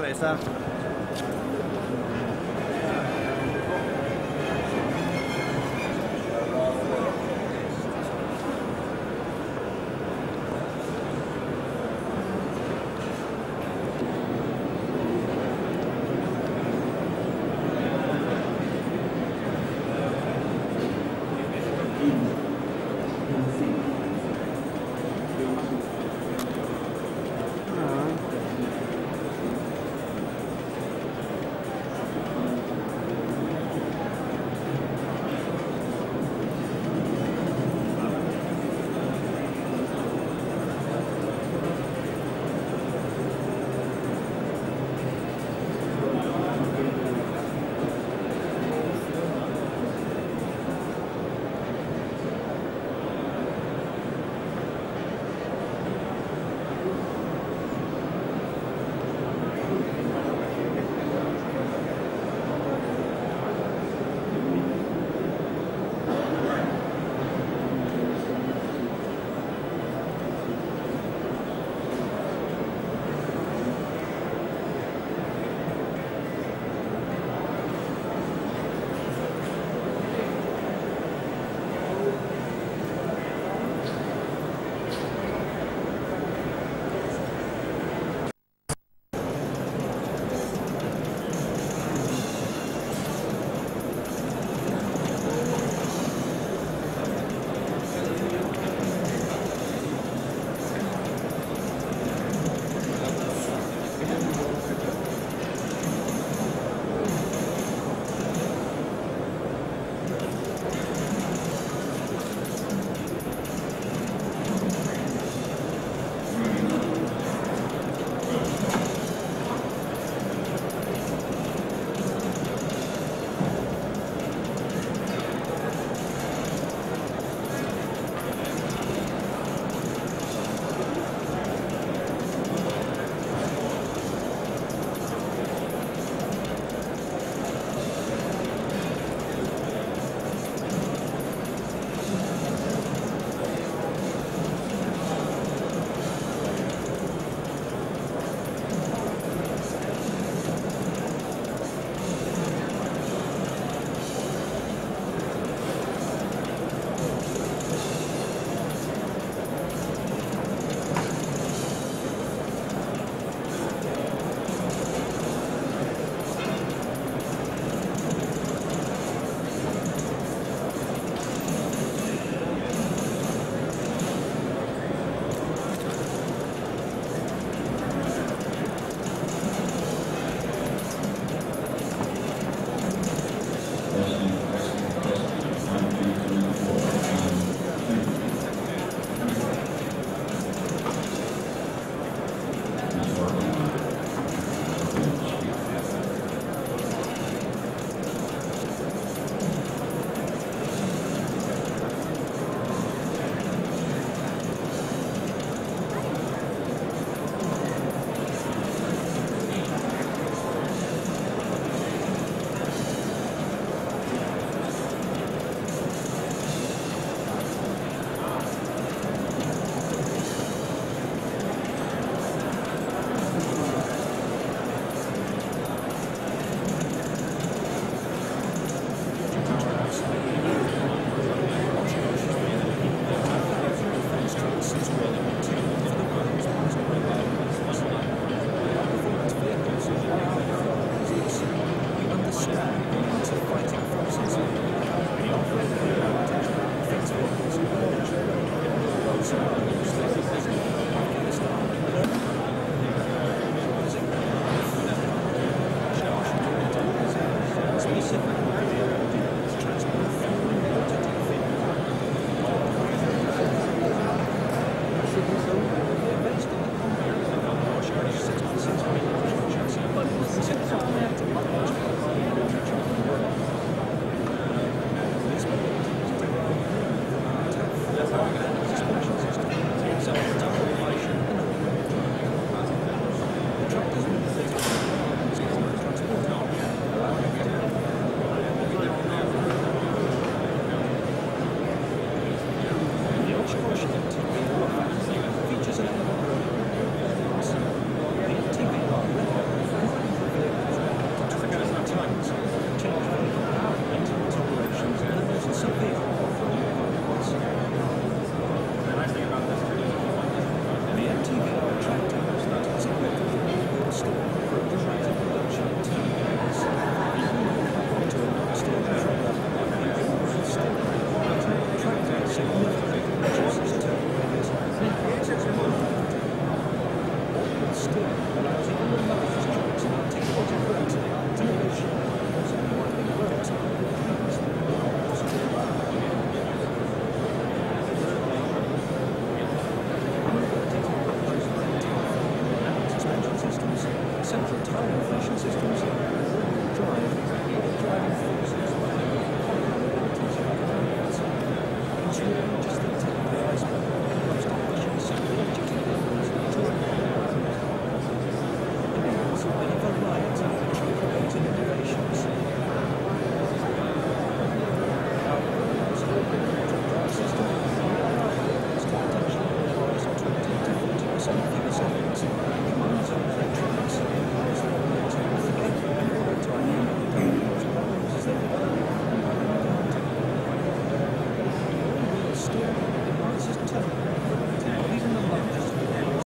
Vậy? Gracias.